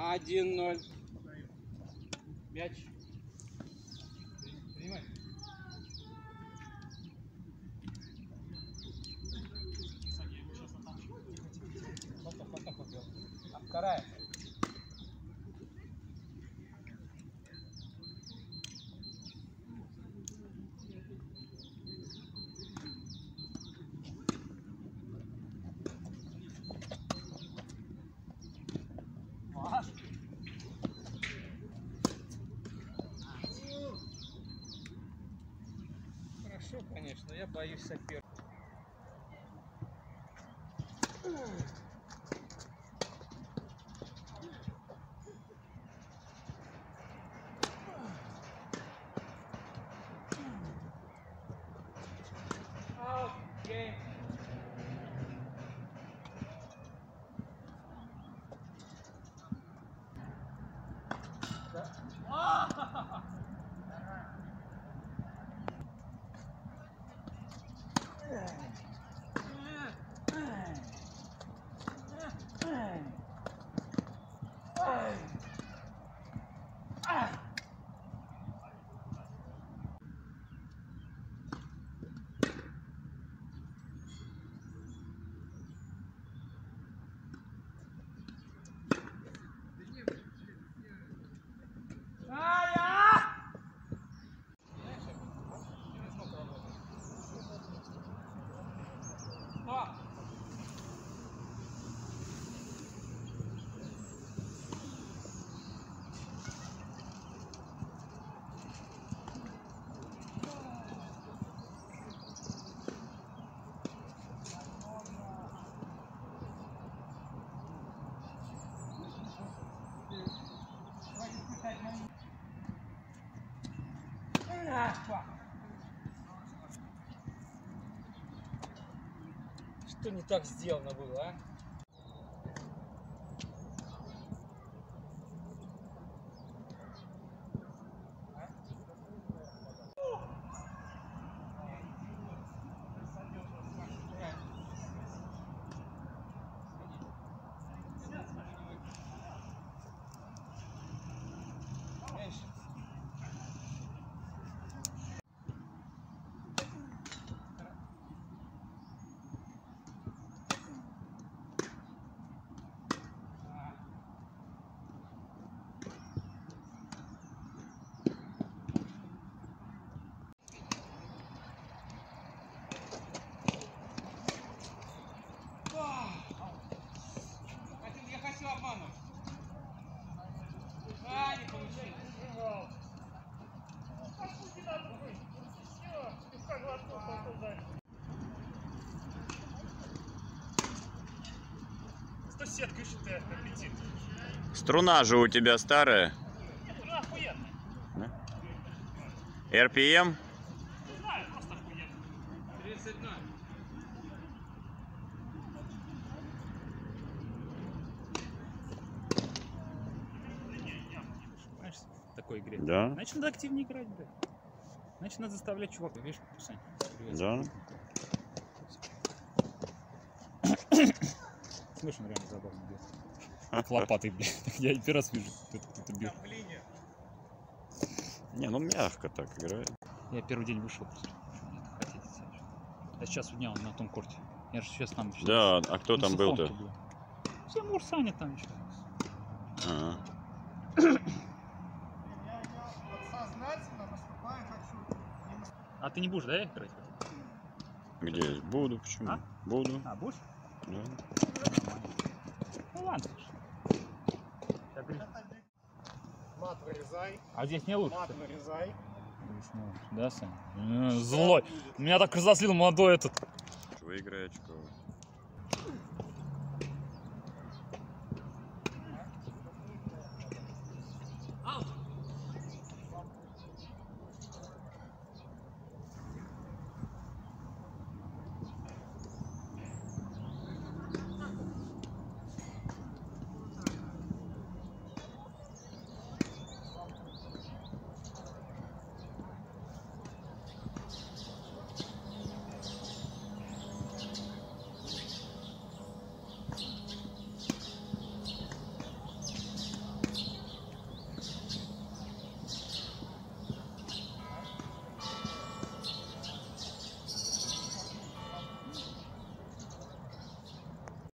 1-0. Мяч. Хорошо, конечно, я боюсь соперника. Что не так сделано было, а? Что сетка считает аппетит? Струна же у тебя старая. Ну, охуенно. RPM? Не знаю, просто охуенно. 30 0 Понимаешь, в такой игре. Да. Значит, надо активнее играть, блядь. Значит, надо заставлять чувака. Видишь, Сань? привет. Да. Он реально забавно бьет. Как лопатой, блядь. Я первый раз вижу, кто-то бьет. Не, ну мягко так играет. Я первый день вышел просто. Сейчас? А сейчас у меня он на том корте. Я же сейчас там. еще Да, а кто там был-то? Тимур, Саня там еще. А. А ты не будешь, да, играть? Где? Буду, почему? А? Буду. А, будешь? Да. Нормально. Ну ладно. Мат вырезай, А здесь не лучше. мат вырезай. Здесь не лучше, Да, Саня? Э, Злой. Меня так разозлил молодой этот. Выиграй очко.